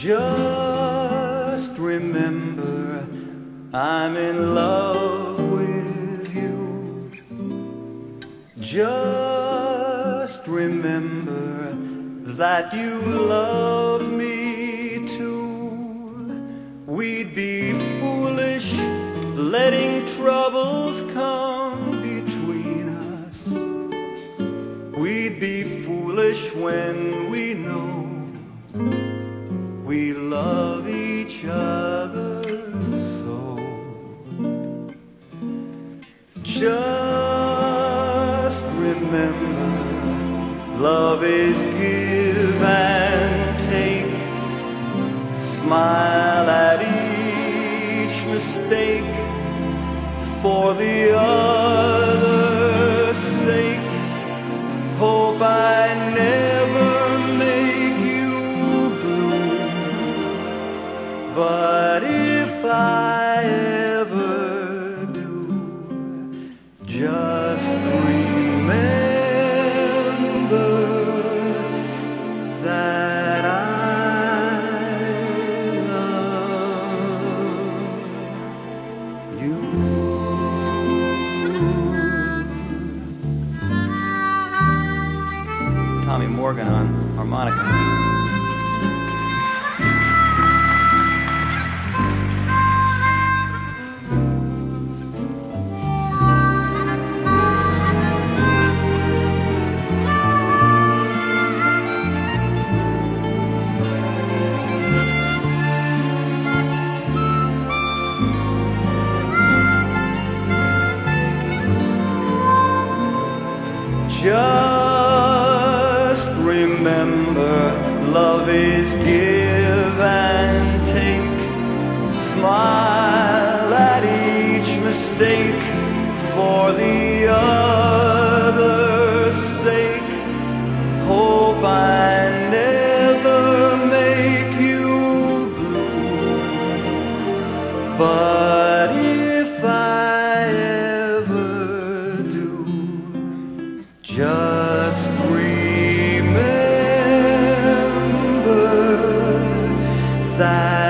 Just remember I'm in love with you. Just remember that you love me too. We'd be foolish letting troubles come between us. We'd be foolish when remember, love is give and take. Smile at each mistake for the other's sake. Hope I never make you blue. But if I ever do, just remember Tommy Morgan on harmonica. Just remember, love is give and take. Smile at each mistake for the other's sake. Hope I never make you blue. But Just remember that.